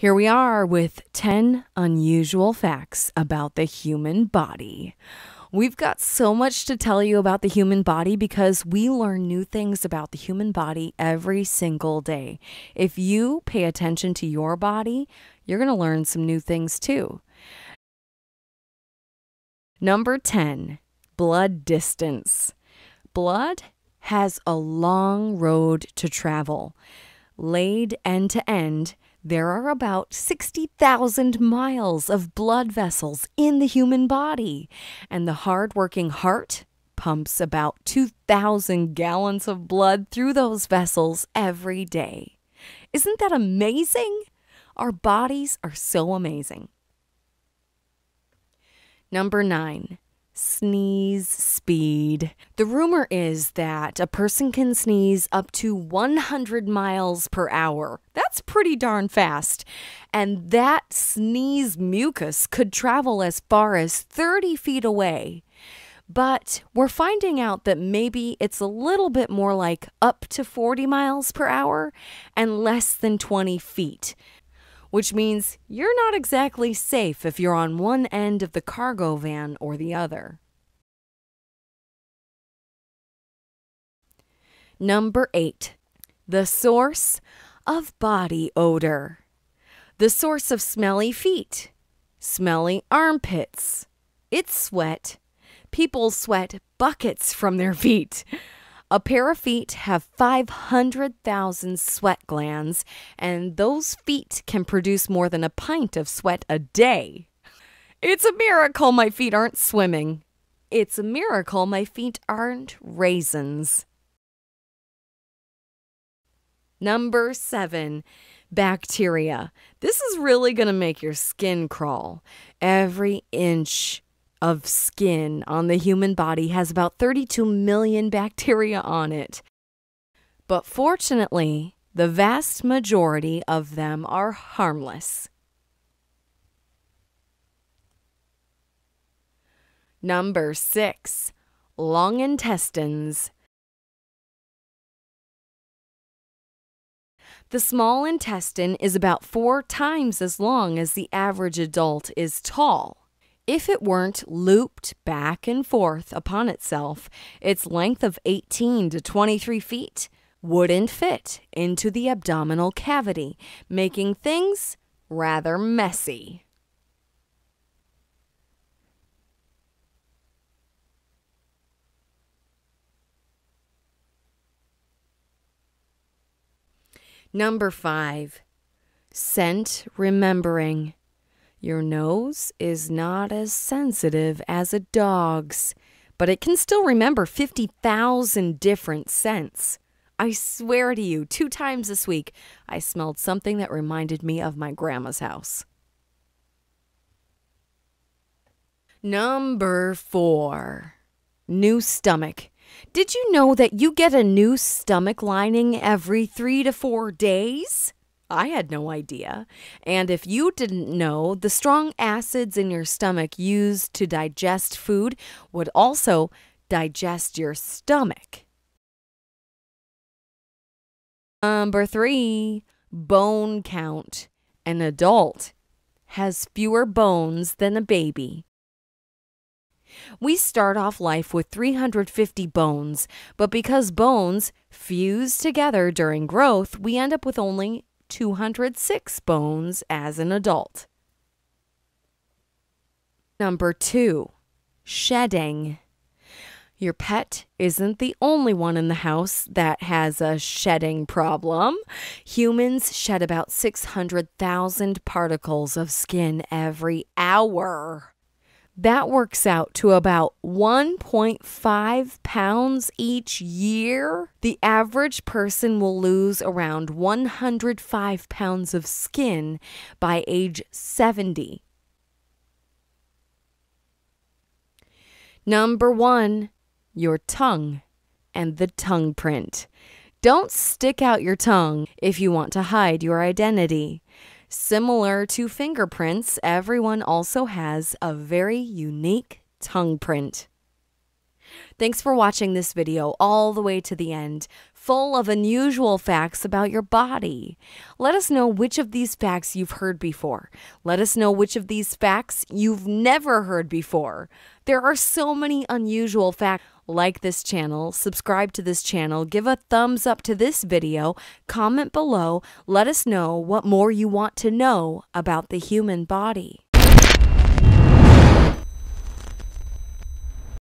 Here we are with 10 unusual facts about the human body. We've got so much to tell you about the human body because we learn new things about the human body every single day. If you pay attention to your body, you're going to learn some new things too. Number 10, blood distance. Blood has a long road to travel. Laid end to end, there are about 60,000 miles of blood vessels in the human body, and the hard-working heart pumps about 2,000 gallons of blood through those vessels every day. Isn't that amazing? Our bodies are so amazing. Number nine, sneeze speed. The rumor is that a person can sneeze up to 100 miles per hour. That's pretty darn fast. And that sneeze mucus could travel as far as 30 feet away. But we're finding out that maybe it's a little bit more like up to 40 miles per hour and less than 20 feet which means you're not exactly safe if you're on one end of the cargo van or the other. Number 8. The source of body odor. The source of smelly feet, smelly armpits. It's sweat. People sweat buckets from their feet. A pair of feet have 500,000 sweat glands, and those feet can produce more than a pint of sweat a day. It's a miracle my feet aren't swimming. It's a miracle my feet aren't raisins. Number seven, bacteria. This is really going to make your skin crawl. Every inch of skin on the human body has about 32 million bacteria on it. But fortunately, the vast majority of them are harmless. Number six, long intestines. The small intestine is about four times as long as the average adult is tall. If it weren't looped back and forth upon itself, its length of 18 to 23 feet wouldn't fit into the abdominal cavity, making things rather messy. Number five, scent remembering. Your nose is not as sensitive as a dog's, but it can still remember 50,000 different scents. I swear to you, two times this week, I smelled something that reminded me of my grandma's house. Number four, new stomach. Did you know that you get a new stomach lining every three to four days? I had no idea. And if you didn't know, the strong acids in your stomach used to digest food would also digest your stomach. Number three, bone count. An adult has fewer bones than a baby. We start off life with 350 bones, but because bones fuse together during growth, we end up with only 206 bones as an adult. Number two, shedding. Your pet isn't the only one in the house that has a shedding problem. Humans shed about 600,000 particles of skin every hour. That works out to about 1.5 pounds each year. The average person will lose around 105 pounds of skin by age 70. Number one, your tongue and the tongue print. Don't stick out your tongue if you want to hide your identity. Similar to fingerprints, everyone also has a very unique tongue print. Thanks for watching this video all the way to the end. full of unusual facts about your body. Let us know which of these facts you've heard before. Let us know which of these facts you've never heard before. There are so many unusual facts. Like this channel, subscribe to this channel, give a thumbs up to this video, comment below, let us know what more you want to know about the human body.